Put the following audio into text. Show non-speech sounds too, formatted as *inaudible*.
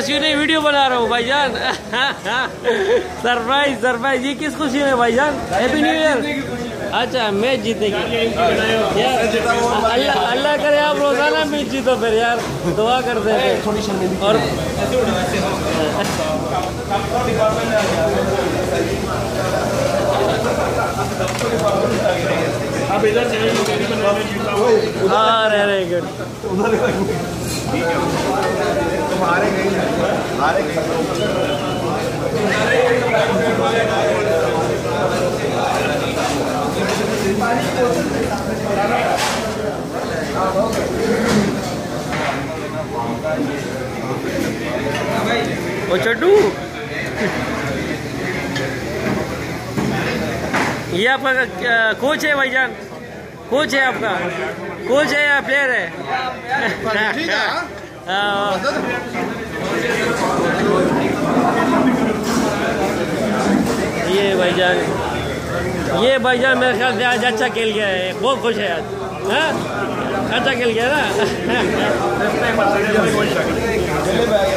تصویر نہیں، ویڈیو بنا رہا ہوں، بھائی جان۔ *laughs* سرپرائز سرپرائز، یہ کس خوشی میں، بھائی جان؟ ہیپی نیو ایئر اچھا میچ جیتنے کی اللہ اللہ کرے آپ روزانہ میچ جیتو پھر، یار۔ دعا کرتے ہیں۔ اور ہاں رہ رہے گڈ۔ تم وہ چڈو یہ آپ کا کوچ ہے بھائی جان کوچ ہے آپ کا کوچ ہے یا پلیئر ہے ٹھیک ہے ہاں یہ بھائی جان، یہ بھائی جان میرے خیال سے آج اچھا کھیل گیا ہے، بہت خوش ہے آج ہاں؟ اچھا کھیل گیا نا؟ *laughs*